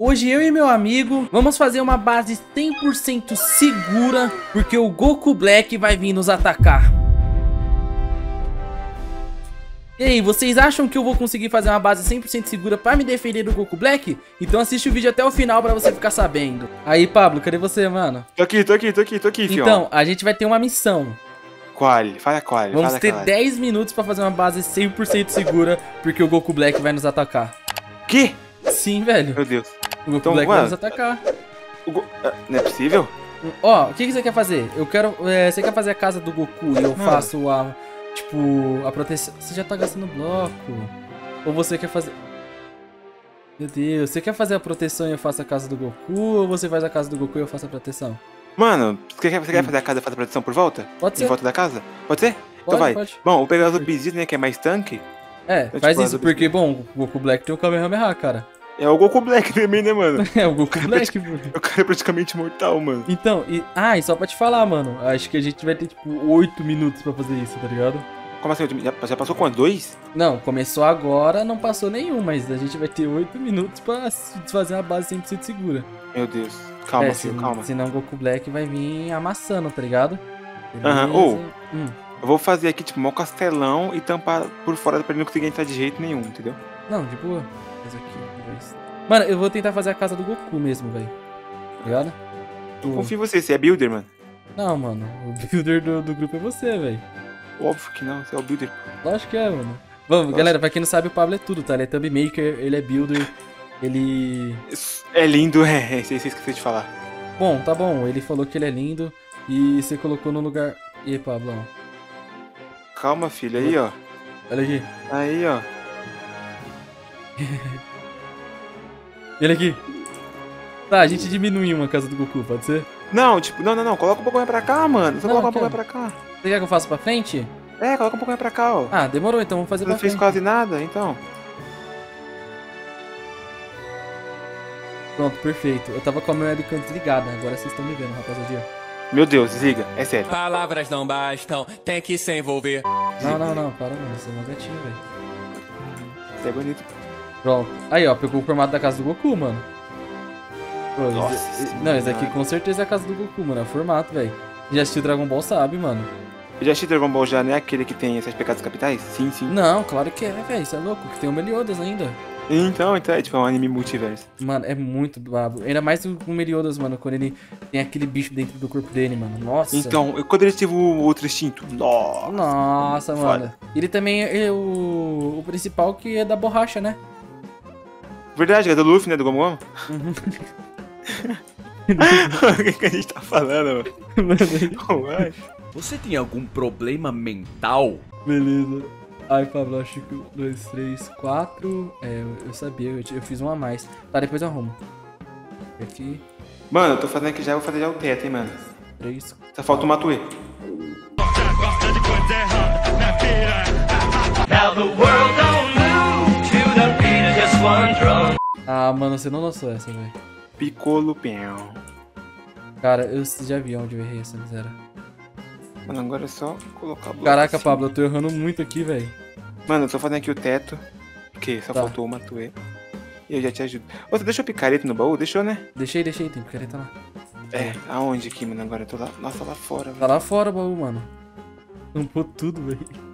Hoje eu e meu amigo vamos fazer uma base 100% segura porque o Goku Black vai vir nos atacar. E aí, vocês acham que eu vou conseguir fazer uma base 100% segura pra me defender do Goku Black? Então assiste o vídeo até o final pra você ficar sabendo. Aí, Pablo, cadê você, mano? Tô aqui, tô aqui, tô aqui, tô aqui, filho. Então, a gente vai ter uma missão. Qual? Fala qual? Vamos fala ter qual. 10 minutos pra fazer uma base 100% segura porque o Goku Black vai nos atacar. Que? Sim, velho. Meu Deus. O Goku Então, Black vai mano. nos atacar. O Go- ah, Não é possível? Ó, o que, que você quer fazer? Eu quero. é, você quer fazer a casa do Goku e eu Mano. faço a. Tipo, a proteção. Você já tá gastando bloco. Ou você quer fazer. Meu Deus, você quer fazer a proteção e eu faço a casa do Goku? Ou você faz a casa do Goku e eu faço a proteção? Mano, você quer, você quer fazer a casa fazer a proteção por volta? Pode Em ser. volta da casa? Pode ser? Pode, então vai. pode. Bom, vou pegar os zumbis, né, que é mais tanque. É, tipo, faz as isso, outras- porque, bom, o Goku Black tem o Kamehameha, cara. É o Goku Black também, né, mano? É, o Goku Cara, Black. O cara é praticamente mortal, mano. Então, e. Ah, e só pra te falar, mano. Acho que a gente vai ter, tipo, 8 minutos pra fazer isso, tá ligado? Como assim? Já, passou quanto? Dois? Não, começou agora, não passou nenhum, mas a gente vai ter 8 minutos pra se desfazer uma base 100% segura. Meu Deus. Calma, é, filho, senão- calma. Senão o Goku Black vai vir amassando, tá ligado? Aham, ou- Hum, Eu vou fazer aqui, tipo, um castelão e tampar por fora pra ele não conseguir entrar de jeito nenhum, entendeu? Não, de boa. Faz aqui. Mano, eu vou tentar fazer a casa do Goku mesmo, velho. Tá ligado? Eu confio em você, você é builder, mano. Não, mano, o builder do, do grupo é você, velho. Óbvio que não, você é o builder. Lógico que é, mano. Vamos, Nossa. galera, pra quem não sabe, o Pablo é tudo, tá? Ele é thumb maker, ele é builder, ele... É lindo, é, você esqueceu de falar. Bom, tá bom, ele falou que ele é lindo e você colocou no lugar... E aí, Pablão? Calma, filho, aí, ó. Olha aqui. Aí, ó. Ele aqui. Tá, a gente diminui uma casa do Goku, pode ser? Não, tipo, não, não, não, coloca um pouco mais pra cá, mano. Só Não, coloca um pouco mais pra cá. Você quer que eu faça pra frente? É, coloca um pouco mais pra cá, ó. Ah, demorou, então vamos fazer Você não pra fez frente. quase nada, então. Pronto, perfeito. Eu tava com a minha webcam desligada, agora vocês estão me vendo, rapaziada. Meu Deus, desliga, é sério. Palavras não bastam, tem que se envolver. Não, não, não, para mano, você é uma gatinha, velho. Isso é bonito. Pronto. Aí, ó, pegou o formato da casa do Goku, mano. Pô, Nossa esse- não, esse aqui com certeza é a casa do Goku, mano. É o formato, velho. Já assistiu Dragon Ball, sabe, mano. Eu já assisti Dragon Ball já, né? Aquele que tem esses pecados capitais? Sim, sim. Não, claro que é, velho. Você é louco, que tem o Meliodas ainda. Então, então é tipo um anime multiverso. Mano, é muito brabo. Ainda mais com o Meliodas, mano, quando ele tem aquele bicho dentro do corpo dele, mano. Nossa. Então, eu- quando ele teve o outro instinto. Nossa. Nossa, Foda. mano. Ele também é o, o principal que é da borracha, né? Verdade, é do Luffy, né? Do Gomu Uhum. O que, que a gente tá falando, Mano, mano? Ué. Você tem algum problema mental? beleza. Ai, Pablo, acho que um, dois, três, quatro. É, eu, sabia, eu, eu fiz um a mais. Tá, depois eu arrumo. Aqui, Mano, eu tô fazendo aqui já, eu vou fazer já o teto, hein, mano. três. Só falta o Matue. Now the world Ah, mano, você não lançou essa, velho. Piccolo Pião. Cara, eu já vi onde eu errei essa miséria. Mano, agora é só colocar bloco Caraca, assim. Pablo, eu tô errando muito aqui, velho. Mano, eu tô fazendo aqui o teto. Porque só Tá. faltou o Matue. E eu já te ajudo. Ô, Você deixou picareta no baú? Deixou, né? Deixei, deixei, tem picareta lá. É, aonde aqui, mano? Agora eu tô lá. Nossa, lá fora, Tá velho. lá fora o baú, mano. Tampou tudo, velho.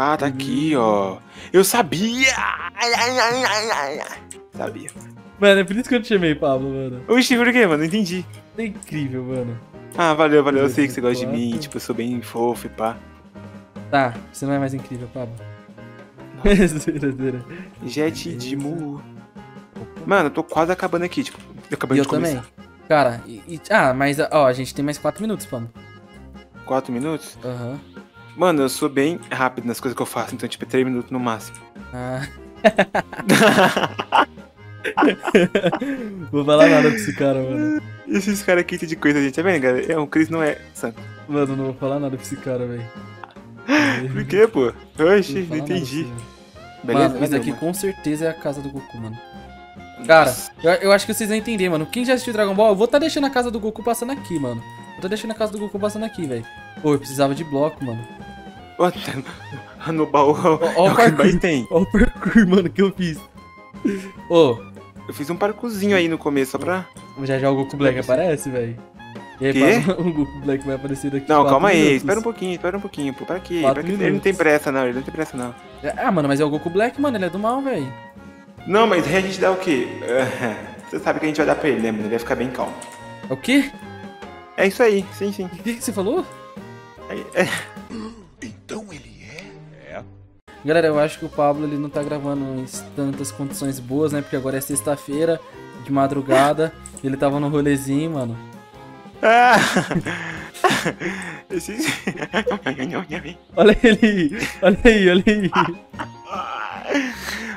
Ah, tá aqui, ó. Eu sabia! Ai, ai, ai, ai, ai, ai. Sabia. Mano, é por isso que eu te chamei, Pablo, mano. Oxi, por quê, mano? Não entendi. É incrível, mano. Ah, valeu, valeu. Eu sei que você gosta de mim. Tipo, eu sou bem fofo e pá. Tá, você não é mais incrível, Pablo. Zoeira. Jet de mu. Mano, eu tô quase acabando aqui, tipo. Acabando E eu de começar. também. Cara, e, e- ah, mas ó, a gente tem mais 4 minutos, Pablo. Quatro minutos? Aham. Mano, eu sou bem rápido nas coisas que eu faço, então, tipo, é três minutos no máximo. Ah. Vou falar nada pra esse cara, mano. Esses caras aqui de coisa, gente, tá vendo, galera? É, o Chris não é santo. Mano, não vou falar nada pra esse cara, velho. Por quê, pô? Oxi, vou não nada entendi. Beleza? Mano, isso Valeu, aqui mano. com certeza é a casa do Goku, mano. Cara, eu, eu acho que vocês vão entender, mano. Quem já assistiu Dragon Ball, eu vou tá deixando a casa do Goku passando aqui, mano. Eu tô deixando a casa do Goku passando aqui, velho. Pô, eu precisava de bloco, mano. Ó, no baú ó é o que parkour. mais tem. Olha o parkour, mano, que eu fiz. Ô, eu fiz um parkourzinho aí no começo, só pra... Já já o Goku Black aparece, velho. E aí, Quê? Pablo, o Goku Black vai aparecer daqui Não, calma aí, minutos. espera um pouquinho, espera um pouquinho, pô, aqui, Quatro para aqui. Ele não tem pressa não, ele não tem pressa não. Ah, mano, mas é o Goku Black, mano, ele é do mal, velho. Não, mas aí a gente dá o quê? Você sabe que a gente vai dar pra ele, né, mano? Ele vai ficar bem calmo. É o quê? É isso aí, sim, sim. O que, que você falou? É- é- Galera, eu acho que o Pablo ele não tá gravando em tantas condições boas, né? Porque agora é sexta-feira, de madrugada. ele tava no rolezinho, mano. Ah! Olha ele, olha aí, olha aí.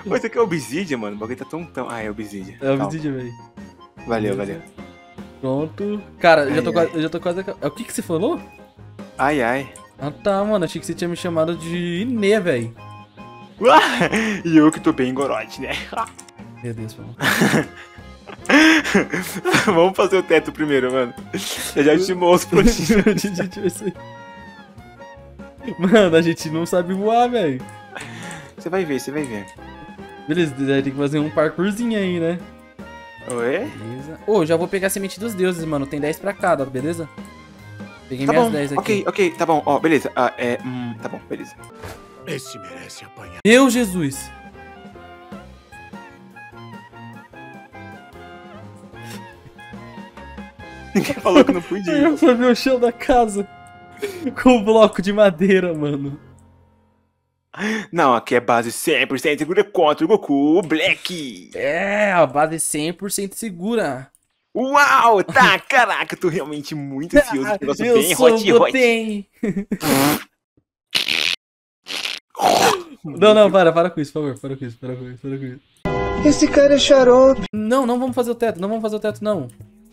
Pô, Esse aqui é Obsidian, mano. O bagulho tá tão tão. Ah, é Obsidian. É o Calma. vídeo, velho. Valeu, valeu. Pronto. Cara, eu já tô, Ai, quase, eu já tô quase. É o que que você falou? Ai, ai. Ah tá, mano. Achei que você tinha me chamado de Inê, velho. E eu que tô bem gorote, né? Meu Deus, mano. Vamos fazer o teto primeiro, mano. Eu já te mostro Mano, a gente não sabe voar, velho. Você vai ver, você vai ver. Beleza, daí tem que fazer um parkourzinho aí, né? Oi? Beleza. Ô, já vou pegar a semente dos deuses, mano. Tem 10 pra cada, beleza? Peguei Tá minhas bom, 10 aqui. ok, ok, tá bom, ó, beleza. Ah, é, hum, tá bom, beleza. Meu Jesus! Ninguém falou que não podia. Eu fui ver o chão da casa com o bloco de madeira, mano. Não, aqui é base 100% segura contra o Goku Black. É, a base 100% segura. Uau, tá, caraca, eu tô realmente muito ansioso. Esse negócio Eu bem sou hot, o hot. Não, não, para, para com isso, por favor, para com isso, para com isso, para com isso. Esse cara é xarope. Não, não vamos fazer o teto, não vamos fazer o teto, não.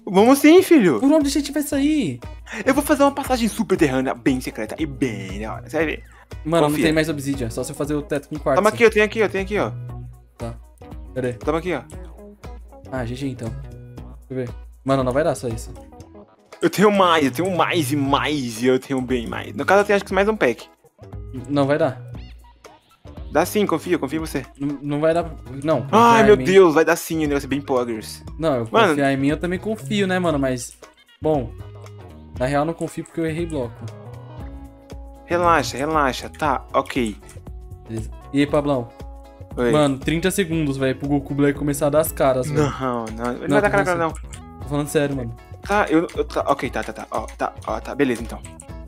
Vamos sim, filho. Por onde a gente vai sair? Eu vou fazer uma passagem subterrânea bem secreta e bem da hora, você vai ver. Mano, não Confia. tem mais obsidian, só se eu fazer o teto com quartzo. Toma aqui, eu tenho aqui, eu tenho aqui, ó. Pera aí. Toma aqui, ó. Ah, GG então. Deixa eu ver. Mano, não vai dar só isso. Eu tenho mais, eu tenho mais e mais e eu tenho bem mais. No caso, eu tenho acho que mais um pack. Não vai dar. Dá sim, confia, confia em você. Não, não vai dar. Não. Ai, meu mim- Deus, vai dar sim, o negócio é bem poggers. Não, eu Mano. confiar em mim eu também confio, né, mano? Mas. Bom. Na real, não confio porque eu errei bloco. Relaxa, relaxa, tá, ok. Beleza. E aí, Pablão? Oi. Mano, 30 segundos, velho, pro Goku Black começar a dar as caras, velho. Não, não, ele não vai dar cara, falando não. Tô falando sério, mano. Tá, eu, eu tá, ok, tá, tá, tá, ó, tá, ó, tá, beleza então.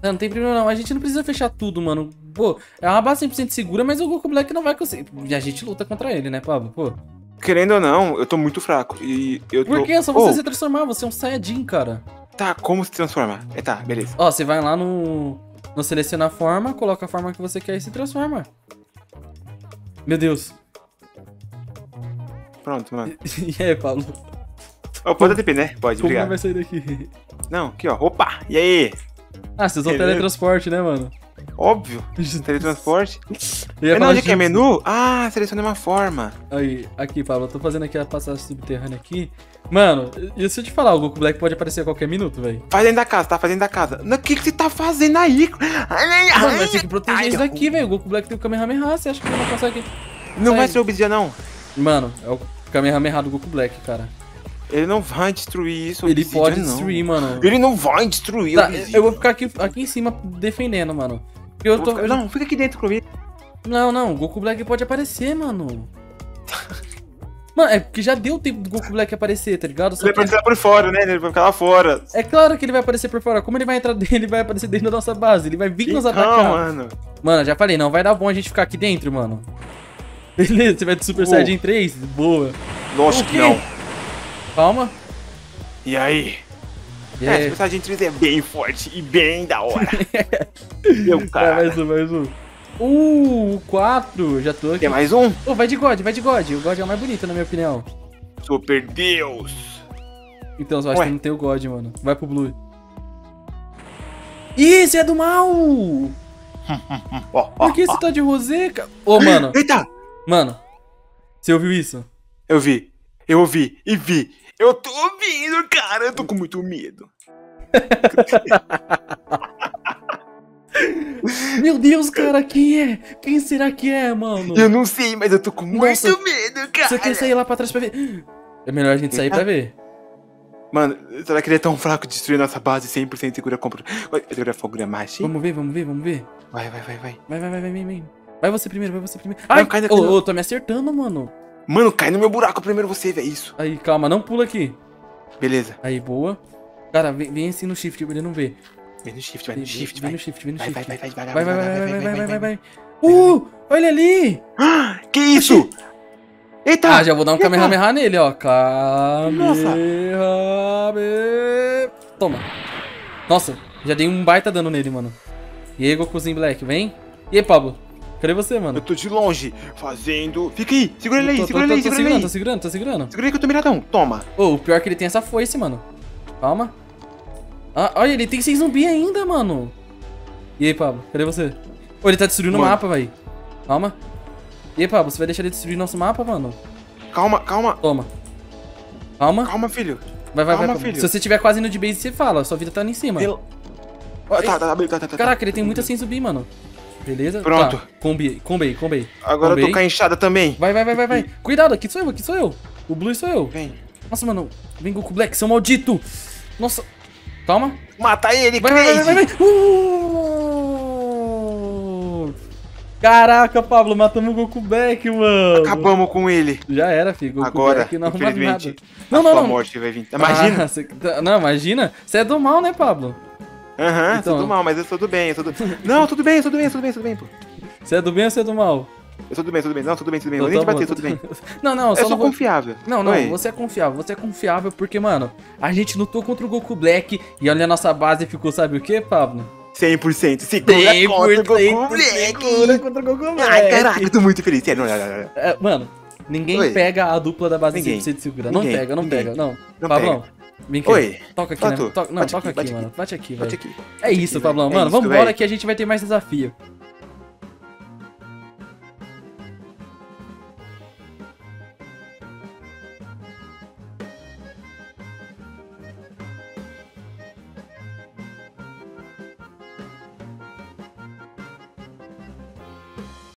Não, não tem problema não. A gente não precisa fechar tudo, mano. Pô, é uma base 100% segura, mas o Goku Black não vai conseguir. E a gente luta contra ele, né, Pablo? Pô. Querendo ou não, eu tô muito fraco e eu tô... Por que? É só você Oh, se transformar. Você é um Saiyajin, cara. Tá, como se transformar? É, tá, beleza. Ó, você vai lá no. No selecionar forma, coloca a forma que você quer e se transforma. Meu Deus. Pronto, mano. e aí, Pablo? Ó, pode ATP, né? Pode, Como obrigado. vai sair daqui? Não, aqui, ó, opa, e aí? Ah, você usou teletransporte, né, mano? Óbvio, teletransporte. É, não, onde que é menu? Ah, seleciona uma forma. Aí, aqui, Pablo, eu tô fazendo aqui a passagem subterrânea aqui. Mano, e se eu te falar, o Goku Black pode aparecer a qualquer minuto, velho. Faz dentro da casa, tá? Faz dentro da casa. O que que você tá fazendo aí? Mano, ai, mas tem que proteger ai, isso daqui, velho. O Goku Black tem o Kamehameha, você acha que ele não consegue? Não vai ser obsidian, não. Mano, é o Kamehameha do Goku Black, cara. Ele não vai destruir isso. Ele pode não. destruir, mano. Ele não vai destruir Tá, eu vou ficar aqui, aqui em cima defendendo, mano. Eu tô. ficar- eu já- Não, fica aqui dentro comigo. Não, não, o Goku Black pode aparecer, mano. Mano, é porque já deu tempo do Goku Black aparecer, tá ligado? Só Ele vai ficar por fora, né? Ele vai ficar lá fora. É claro que ele vai aparecer por fora. Como ele vai entrar dentro, ele vai aparecer dentro da nossa base. Ele vai vir nos Então, atacar. mano. Mano, já falei, não vai dar bom a gente ficar aqui dentro, mano. Beleza, você vai de Super Oh. Saiyajin 3? Boa. Lógico que não. Calma. E aí? É? Super Saiyajin 3 é bem forte e bem da hora. Meu Vai, cara. mais um, mais um. Uh, o 4. Já tô aqui. Quer mais um? Ô, vai de God, vai de God. O God é o mais bonito, na minha opinião. Super Deus. Então, eu acho Ué. que não tem o God, mano. Vai pro Blue. Ih, você é do mal! Ó, ó, Por que você tá de rosé, cara? Ô, mano. Eita! Mano. Você ouviu isso? Eu vi. Eu ouvi. E vi. Eu tô ouvindo, cara. Eu tô com muito medo. Meu Deus, cara, quem é? Quem será que é, mano? Eu não sei, mas eu tô com muito Nossa. medo, cara. Você quer sair lá pra trás pra ver? É melhor a gente sair pra ver. Mano, será que ele é tão fraco de destruir nossa base 100% segura compra? Segura Gramashi? Vamos ver, vamos ver, vamos ver. Vai, vai, vai, vai. Vai, vai, vai, vai, vai, vai. Vai você primeiro, vai você primeiro. Ai, ô, na- ô, tô me acertando, mano. Mano, cai no meu buraco primeiro você, velho. Isso. Aí, calma, não pula aqui. Beleza. Aí, boa. Cara, vem, vem assim no shift, ele não ver. Vem no shift, vai no shift, vem no shift, vem no Vai, shift. vai, vai, vai, Vai, vai, vai, vai, vai, vai, vai, vai, vai. Uh, olha ali! Que isso? Eita! Ah, já vou dar um! Kamehameha nele, ó. Nossa. Kamehameha. Toma. Nossa, já dei um baita dano nele, mano. E aí, Gokuzinho Black, vem. E aí, Pablo? Cadê você, Eu mano? tô de longe, fazendo... Fica aí, segura ele aí, Tô- segura ele aí, segura ele segurando, aí. tô segurando, tô segurando. Segura aí que eu tô miradão, toma. Ô, o pior é que ele tem essa foice, mano. Calma. Ah, olha, ele tem sem zumbi ainda, mano. E aí, Pablo? Cadê você? Ô, ele tá destruindo o Mano. mapa, véi. Calma. E aí, Pablo, você vai deixar ele destruir nosso mapa, mano? Calma, calma, Toma. Calma. calma, filho. Vai, vai, vai. calma, Pablo. filho. Se você tiver quase indo de base, você fala. Sua vida tá ali em cima. Ah, tá, tá, tá, tá, tá, tá. Caraca, ele tem muita sem subir, mano. Beleza? Pronto. Tá. Combi, combei, combei. Agora eu tô com a enxada também. Vai, vai, vai, vai, vai. Cuidado, aqui sou eu, aqui sou eu. O Blue sou eu. Vem. Nossa, mano. Vem Goku Black, seu maldito. Nossa. Calma. Mata ele, Vai, vai, vai, vai, Crazy. vai. Uh! Caraca, Pablo, matamos o Goku Black, mano. Acabamos com ele. Já era, filho. Goku Agora, Black não infelizmente, nada. Não, não, não. morte vai vir. Imagina. Ah, você- Não, imagina. Você é do mal, né, Pablo? Aham, Então- tudo mal, mas eu sou do bem, eu sou do... Não, tudo bem, tudo bem, tudo bem, tudo bem, pô. Você é do bem ou você é do mal? Eu sou do bem, tudo bem. Não, tudo bem, tudo bem. Então Vou nem te bater, tudo bem. Não, não, Eu só sou não vou... confiável. Não, não, Oi. você é confiável, você é confiável porque, mano, a gente lutou contra o Goku Black e olha a nossa base ficou, sabe o que, Pablo? 100%. Segura contra o Goku Black. Segura contra o Goku Black. Ai, caraca, eu tô muito feliz. Sério, não, não, não, não. É, mano, ninguém Oi. pega a dupla da base Ninguém. 100% segura. Não Ninguém, pega, não ninguém. pega, não. Não Pablão, vem aqui. Oi. Toca aqui, né? Toca- não, Bate toca aqui, aqui, bate mano. aqui. Bate aqui, Bate velho. aqui. É isso, Pablão. É Mano, isso, vambora que a gente vai ter mais desafio.